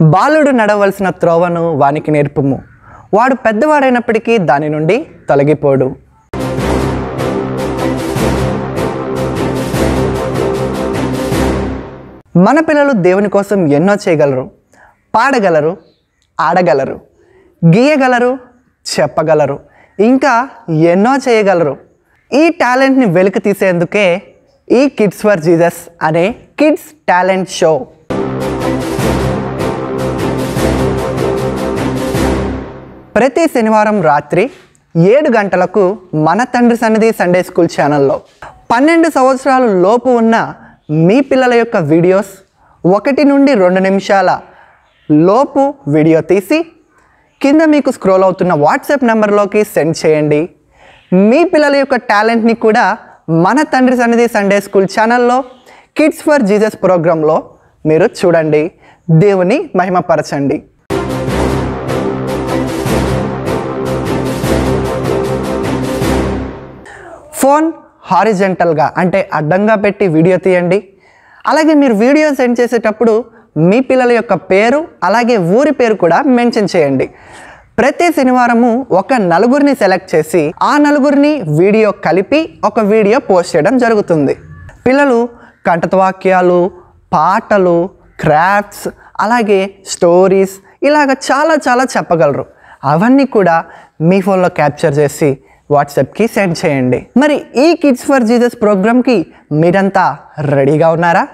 బాలుడు నడవలసిన త్రోవను వానికి నేర్పుము. వాడు పెద్దవాడైనప్పటికీ దాని నుండి తొలగిపోడు. మన పిల్లలు దేవుని కోసం ఎన్నో చేయగలరు. పాడగలరు ఆడగలరు. గీయగలరు చెప్పగలరు. ఇంకా ఎన్నో చేయగలరు. ఈ టాలెంట్ని వెలికి తీసేందుకే ఈ కిడ్స్ ఫర్ జీసస్ అనే కిడ్స్ టాలెంట్ షో. ప్రతి శనివారం రాత్రి ఏడు గంటలకు మన తండ్రి సన్నిధి సండే స్కూల్ ఛానల్లో పన్నెండు సంవత్సరాలు లోపు ఉన్న మీ పిల్లల యొక్క వీడియోస్ ఒకటి నుండి రెండు నిమిషాల లోపు వీడియో తీసి కింద మీకు స్క్రోల్ అవుతున్న వాట్సాప్ నెంబర్లోకి సెండ్ చేయండి. మీ పిల్లల యొక్క టాలెంట్ని కూడా మన తండ్రి సన్నిధి సండే స్కూల్ ఛానల్లో కిడ్స్ ఫర్ జీసస్ ప్రోగ్రాంలో మీరు చూడండి. దేవుని మహిమపరచండి. ఫోన్ హారిజెంటల్గా అంటే అడ్డంగా పెట్టి వీడియో తీయండి. అలాగే మీరు వీడియో సెండ్ చేసేటప్పుడు మీ పిల్లల యొక్క పేరు అలాగే ఊరి పేరు కూడా మెన్షన్ చేయండి. ప్రతి శనివారము ఒక నలుగురిని సెలెక్ట్ చేసి ఆ నలుగురిని వీడియో కలిపి ఒక వీడియో పోస్ట్ చేయడం జరుగుతుంది. పిల్లలు కంఠతవాక్యాలు పాటలు క్రాఫ్ట్స్ అలాగే స్టోరీస్ ఇలాగ చాలా చాలా చెప్పగలరు. అవన్నీ కూడా మీ ఫోన్లో క్యాప్చర్ చేసి వాట్సాప్కి సెండ్ చేయండి. మరి ఈ కిడ్స్ ఫర్ జీసస్ ప్రోగ్రామ్కి మీరంతా రెడీగా ఉన్నారా?